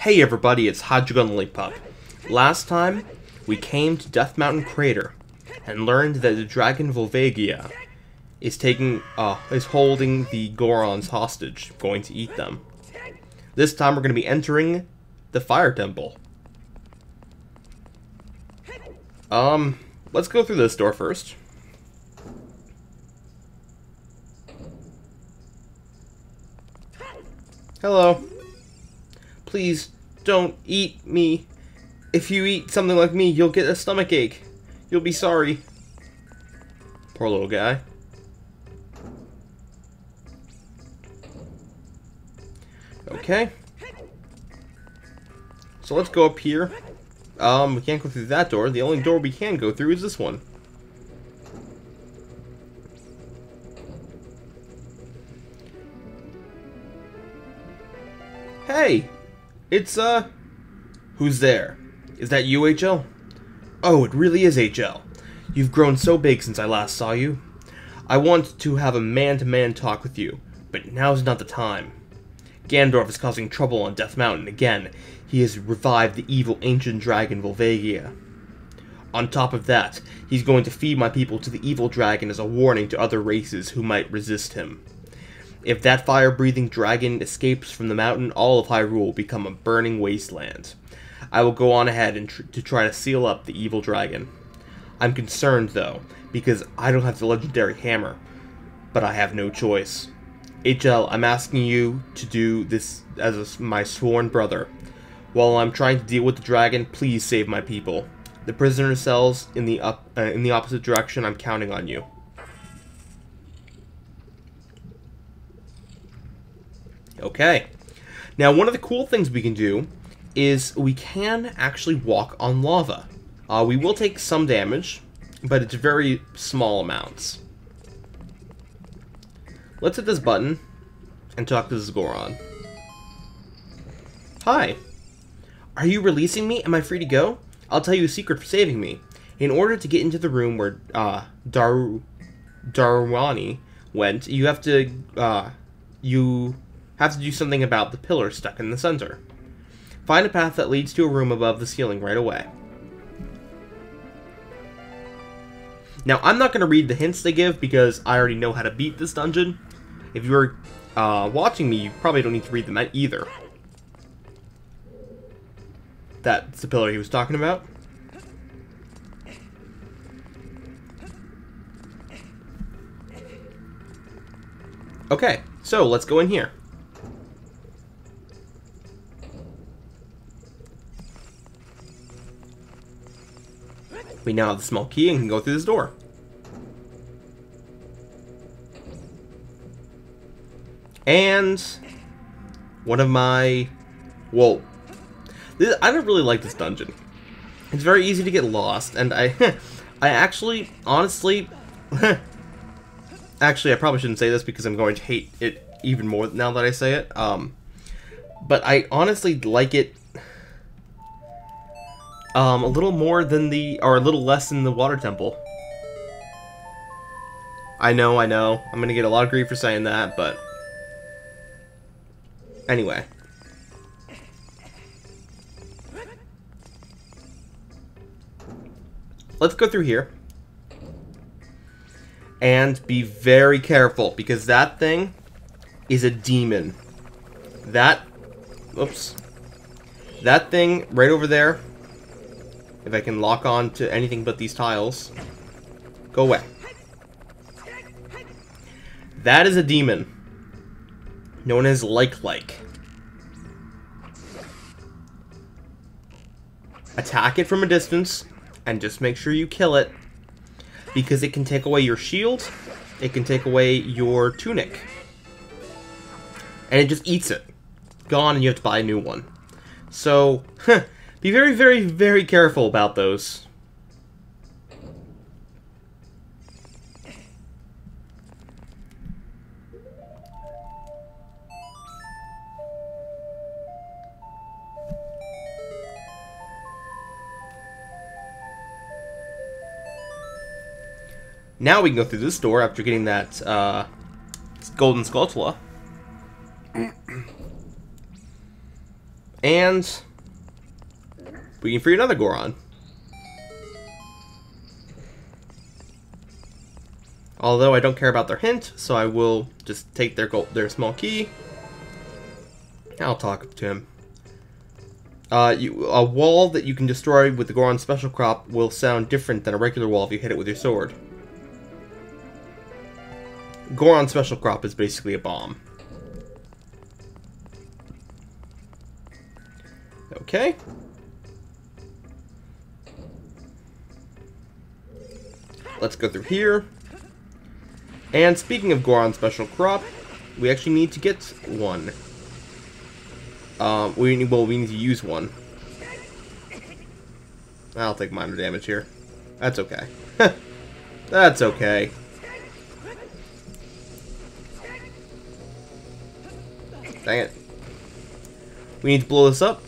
Hey everybody, it's Hydreigon Lillipup. Last time, we came to Death Mountain Crater and learned that the dragon Volvagia is taking, uh, is holding the Gorons hostage, going to eat them. This time we're going to be entering the Fire Temple. Um, let's go through this door first. Hello. Please, don't eat me. If you eat something like me, you'll get a stomach ache. You'll be sorry. Poor little guy. Okay. So let's go up here. Um, we can't go through that door. The only door we can go through is this one. It's, uh... Who's there? Is that you, HL? Oh, it really is HL. You've grown so big since I last saw you. I want to have a man-to-man -man talk with you, but now's not the time. Ganondorf is causing trouble on Death Mountain again. He has revived the evil ancient dragon Volvagia. On top of that, he's going to feed my people to the evil dragon as a warning to other races who might resist him. If that fire-breathing dragon escapes from the mountain, all of Hyrule will become a burning wasteland. I will go on ahead and tr to try to seal up the evil dragon. I'm concerned, though, because I don't have the legendary hammer, but I have no choice. HL, I'm asking you to do this as a, my sworn brother. While I'm trying to deal with the dragon, please save my people. The prisoner cells in the up uh, in the opposite direction. I'm counting on you. Okay. Now, one of the cool things we can do is we can actually walk on lava. Uh, we will take some damage, but it's very small amounts. Let's hit this button and talk to this Goron. Hi. Are you releasing me? Am I free to go? I'll tell you a secret for saving me. In order to get into the room where uh, Dar Darunia went, you have to uh, you have to do something about the pillar stuck in the center. Find a path that leads to a room above the ceiling right away. Now, I'm not going to read the hints they give because I already know how to beat this dungeon. If you're uh, watching me, you probably don't need to read them either. That's the pillar he was talking about. Okay, so let's go in here. We now have the small key and can go through this door. And one of my, well, this, I don't really like this dungeon. It's very easy to get lost, and I, I actually, honestly, actually, I probably shouldn't say this because I'm going to hate it even more now that I say it. Um, but I honestly like it um, a little more than the, or a little less than the Water Temple. I know, I know. I'm gonna get a lot of grief for saying that, but... Anyway. Let's go through here. And be very careful, because that thing is a demon. That... Oops. That thing right over there if I can lock on to anything but these tiles. Go away. That is a demon. Known as Like-Like. Attack it from a distance, and just make sure you kill it. Because it can take away your shield, it can take away your tunic. And it just eats it. Gone, and you have to buy a new one. So, Be very, very, very careful about those. Now we can go through this door after getting that uh, golden Skulltula. And we can free another Goron. Although I don't care about their hint, so I will just take their gold, their small key. I'll talk to him. Uh, you, a wall that you can destroy with the Goron special crop will sound different than a regular wall if you hit it with your sword. Goron special crop is basically a bomb. Okay. Let's go through here. And speaking of Goron Special Crop, we actually need to get one. Um, we need, well, we need to use one. I'll take minor damage here. That's okay. That's okay. Dang it. We need to blow this up.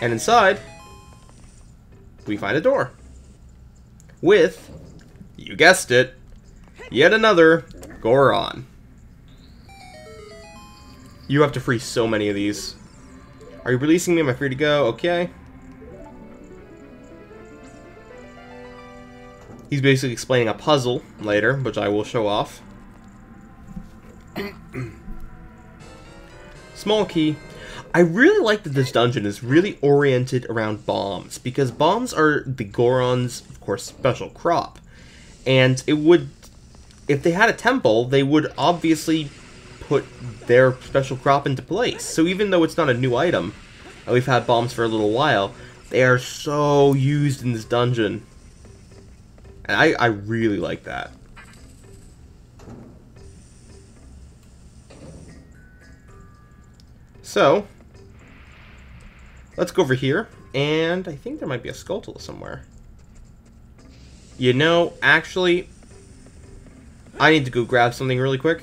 And inside, we find a door. With, you guessed it, yet another Goron. You have to free so many of these. Are you releasing me? Am I free to go? Okay. He's basically explaining a puzzle later, which I will show off. Small key. I really like that this dungeon is really oriented around bombs, because bombs are the Goron's, of course, special crop. And it would, if they had a temple, they would obviously put their special crop into place. So even though it's not a new item, and we've had bombs for a little while, they are so used in this dungeon. And I, I really like that. So, let's go over here, and I think there might be a Skulltula somewhere. You know, actually, I need to go grab something really quick.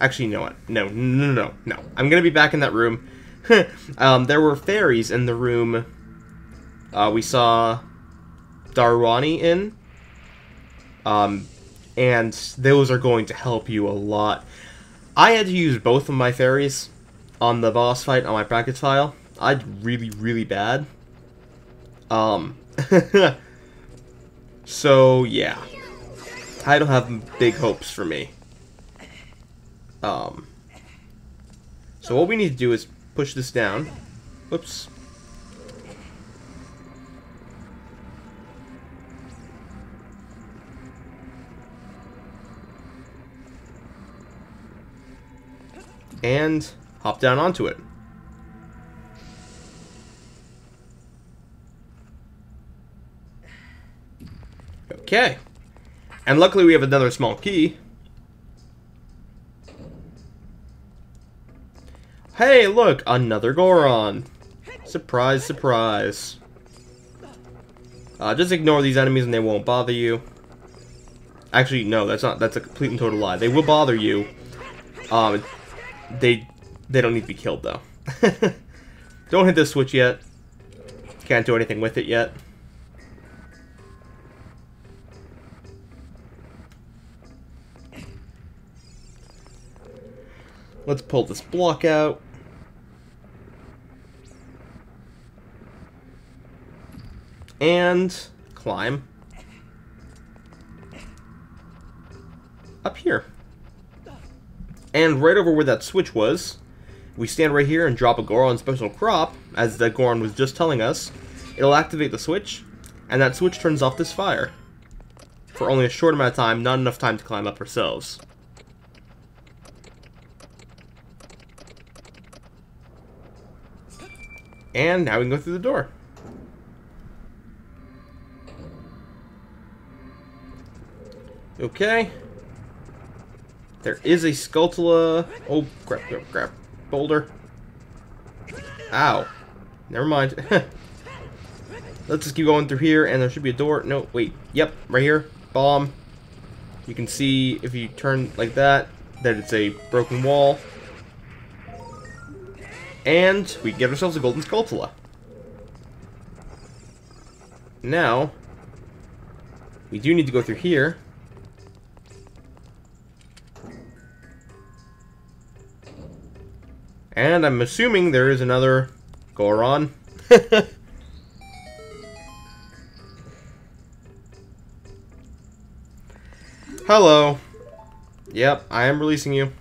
Actually, you know what? No, no, no, no. I'm gonna be back in that room. um, there were fairies in the room uh, we saw Darunia in. Um, and those are going to help you a lot. I had to use both of my fairies on the boss fight on my practice file. I did really, really bad. Um, so yeah, I don't have big hopes for me. Um, so what we need to do is push this down. Whoops. And hop down onto it. Okay. And luckily we have another small key. Hey, look! Another Goron! Surprise, surprise. Uh, just ignore these enemies and they won't bother you. Actually, no, that's not. That's a complete and total lie. They will bother you. Um, they they don't need to be killed though. don't hit this switch yet. Can't do anything with it yet. Let's pull this block out. And climb up here. And right over where that switch was, we stand right here and drop a Goron special crop, as the Goron was just telling us. It'll activate the switch, and that switch turns off this fire. For only a short amount of time, not enough time to climb up ourselves. And now we can go through the door. Okay. There is a Skulltula. Oh, crap, crap, crap. Boulder. Ow. Never mind. Let's just keep going through here, and there should be a door. No, wait. Yep, right here. Bomb. You can see, if you turn like that, that it's a broken wall. And we get ourselves a golden Skulltula. Now, we do need to go through here. And I'm assuming there is another Goron. Hello. Yep, I am releasing you.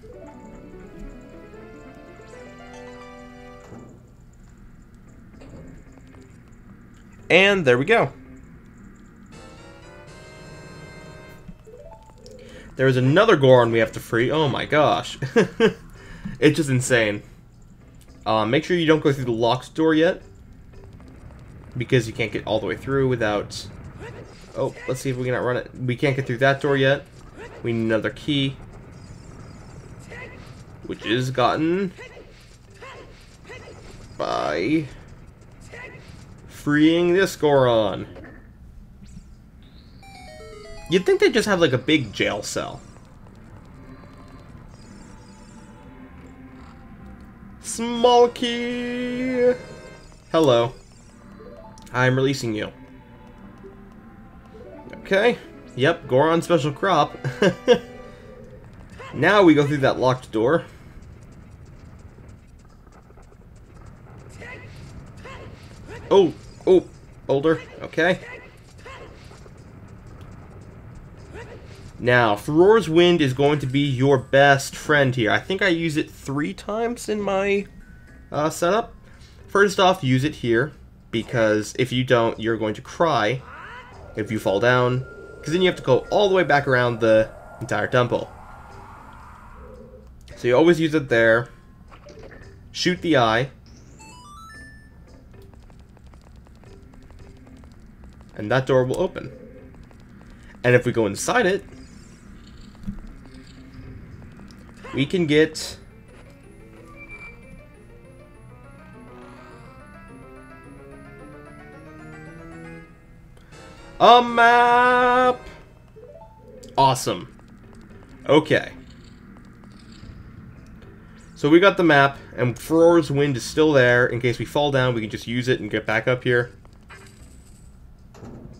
And there we go. There's another Goron we have to free. Oh my gosh. it's just insane. Uh, make sure you don't go through the locked door yet. Because you can't get all the way through without... Oh, let's see if we can outrun it. We can't get through that door yet. We need another key. Which is gotten... By... Freeing this Goron. You'd think they'd just have like a big jail cell. Smolky! Hello. I'm releasing you. Okay. Yep, Goron special crop. now we go through that locked door. Oh, oh, older. Okay. Now, Farore's Wind is going to be your best friend here. I think I use it three times in my uh, setup. First off, use it here, because if you don't, you're going to cry if you fall down, because then you have to go all the way back around the entire temple. So you always use it there. Shoot the eye. And that door will open. And if we go inside it, we can get a map. Awesome. Okay. So we got the map, and Farore's Wind is still there. In case we fall down, we can just use it and get back up here.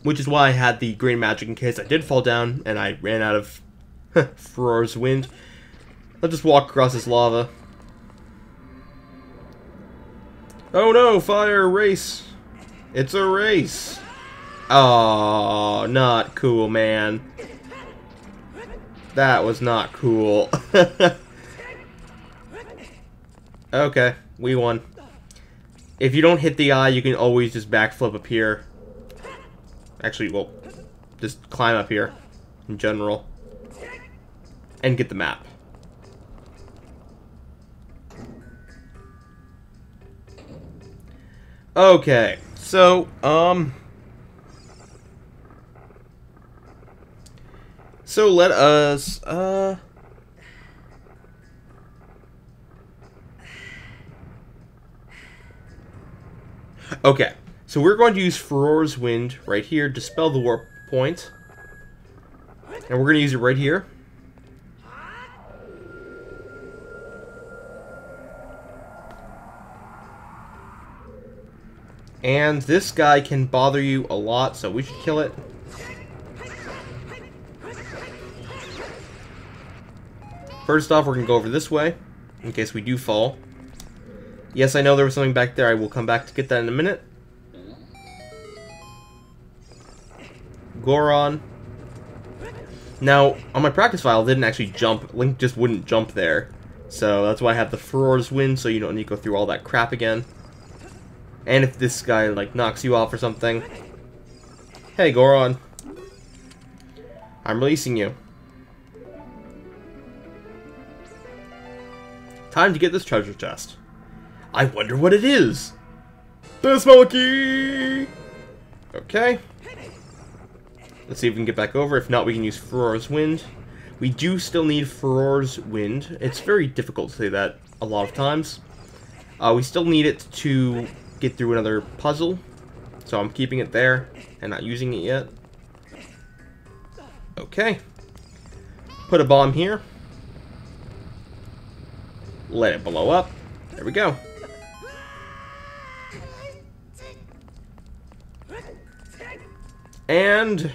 Which is why I had the green magic in case I did fall down, and I ran out of Farore's Wind. I'll just walk across this lava. Oh no, fire race. It's a race. Oh, not cool, man. That was not cool. okay, we won. If you don't hit the eye, you can always just backflip up here. Actually, well, just climb up here in general. And get the map. Okay, so, um... So let us, uh... Okay, so we're going to use Farore's Wind right here, dispel the warp point. And we're going to use it right here. And this guy can bother you a lot, so we should kill it. First off, we're going to go over this way, in case we do fall. Yes, I know there was something back there. I will come back to get that in a minute. Goron. Now, on my practice file, didn't actually jump. Link just wouldn't jump there. So that's why I have the Farore's Wind, so you don't need to go through all that crap again. And if this guy, like, knocks you off or something. Hey, Goron. I'm releasing you. Time to get this treasure chest. I wonder what it is. The smoky! Okay. Let's see if we can get back over. If not, we can use Farore's Wind. We do still need Farore's Wind. It's very difficult to say that a lot of times. Uh, we still need it to get through another puzzle. So I'm keeping it there and not using it yet. Okay. Put a bomb here. Let it blow up. There we go. And...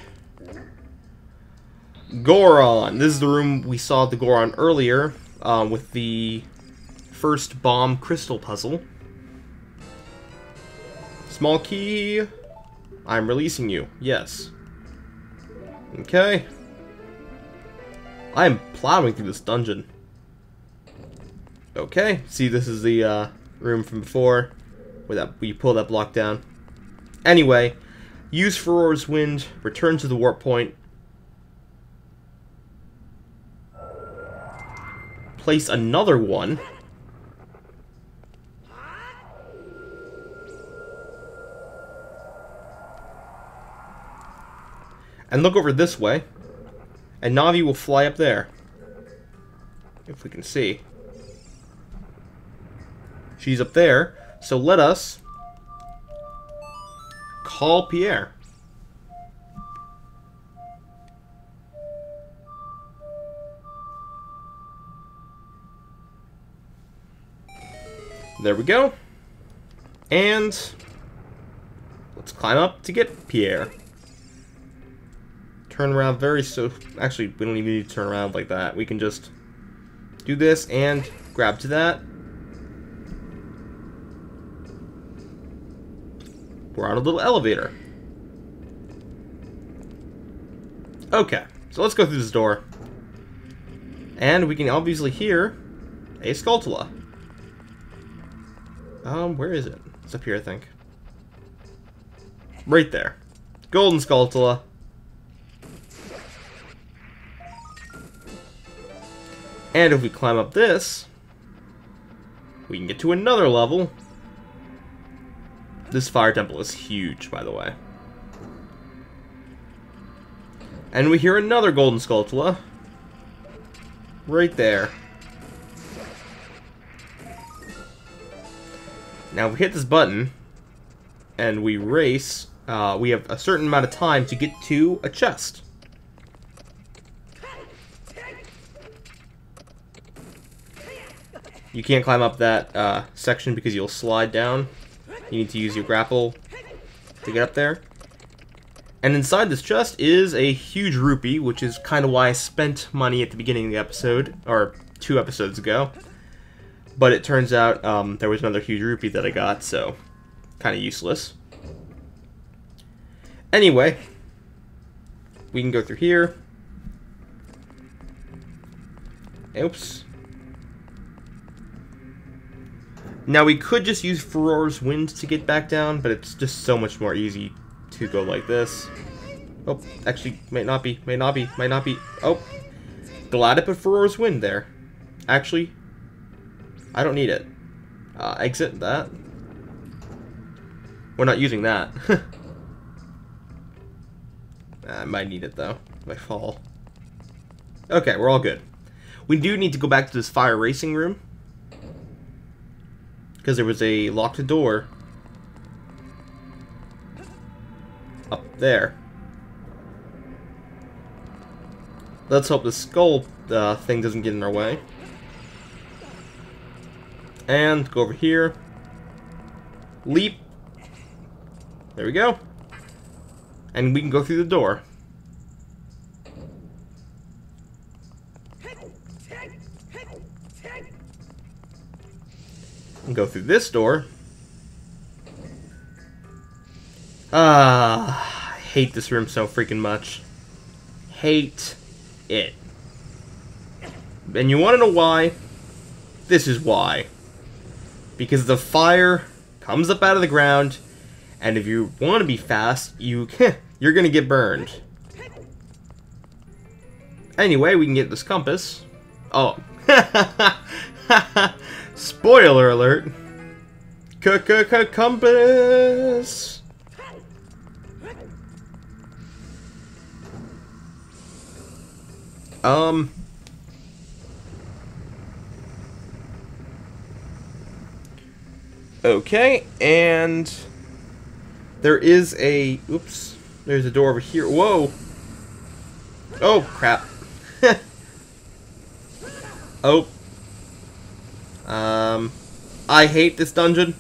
Goron. This is the room we saw the Goron earlier, um, with the first bomb crystal puzzle. Small key. I'm releasing you. Yes. Okay. I am plowing through this dungeon. Okay, see this is the uh, room from before, where that we pull that block down. Anyway, use Farore's Wind, return to the warp point, place another one. And look over this way. And Navi will fly up there. If we can see. She's up there. So let us call Pierre. There we go. And let's climb up to get Pierre. Turn around very so... Actually, we don't even need to turn around like that. We can just do this and grab to that. We're on a little elevator. Okay, so let's go through this door. And we can obviously hear a Skulltula. Um, where is it? It's up here, I think. Right there. Golden Skulltula. And if we climb up this, we can get to another level. This fire temple is huge, by the way. And we hear another golden Skulltula. Right there. Now, if we hit this button, and we race, uh, we have a certain amount of time to get to a chest. You can't climb up that uh, section because you'll slide down. You need to use your grapple to get up there. And inside this chest is a huge rupee, which is kind of why I spent money at the beginning of the episode, or two episodes ago. But it turns out um, there was another huge rupee that I got, so kind of useless. Anyway, we can go through here. Oops. Now we could just use Farore's Wind to get back down, but it's just so much more easy to go like this. Oh, actually, might not be, might not be, might not be. Oh, glad I put Farore's Wind there. Actually, I don't need it. Uh, exit that. We're not using that. I might need it though, I fall. Okay, we're all good. We do need to go back to this fire racing room. Because there was a locked door. Up there. Let's hope the skull uh, thing doesn't get in our way. And go over here. Leap. There we go. And we can go through the door. And go through this door. Ah, I hate this room so freaking much. Hate it. And you want to know why? This is why because the fire comes up out of the ground, and if you want to be fast, you you're gonna get burned. Anyway, we can get this compass. Oh. Spoiler alert. C -c -c compass. Um, Okay, and there is a... Oops. There's a door over here. Whoa! Oh, crap. oh. Um, I hate this dungeon.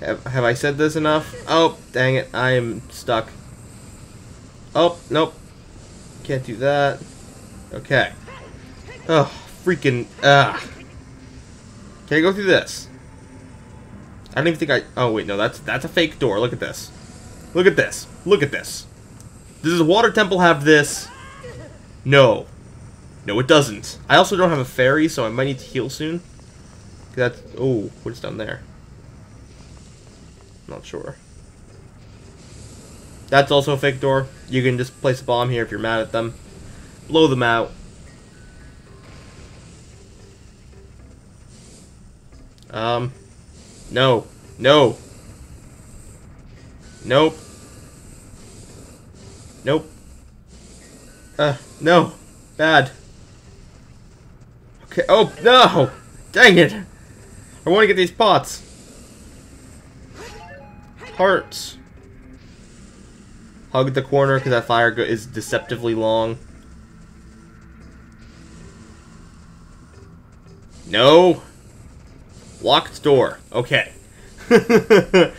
Have, have I said this enough? Oh, dang it. I am stuck. Oh, nope. Can't do that. Okay. Oh, freaking... Ah. Can I go through this? I don't even think I... Oh, wait, no, that's that's a fake door. Look at this. Look at this. Look at this. Does the water temple have this? No. No, it doesn't. I also don't have a fairy, so I might need to heal soon. That's... Oh, what's down there? Not sure. That's also a fake door. You can just place a bomb here if you're mad at them. Blow them out. Um, no, no, nope, nope, uh, no, bad. Okay, oh, no, dang it, I want to get these pots. Hearts. Hug the corner because that fire is deceptively long. No. Locked door. Okay.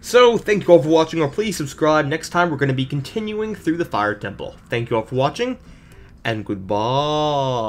so, thank you all for watching, or please subscribe. Next time, we're going to be continuing through the Fire Temple. Thank you all for watching, and goodbye.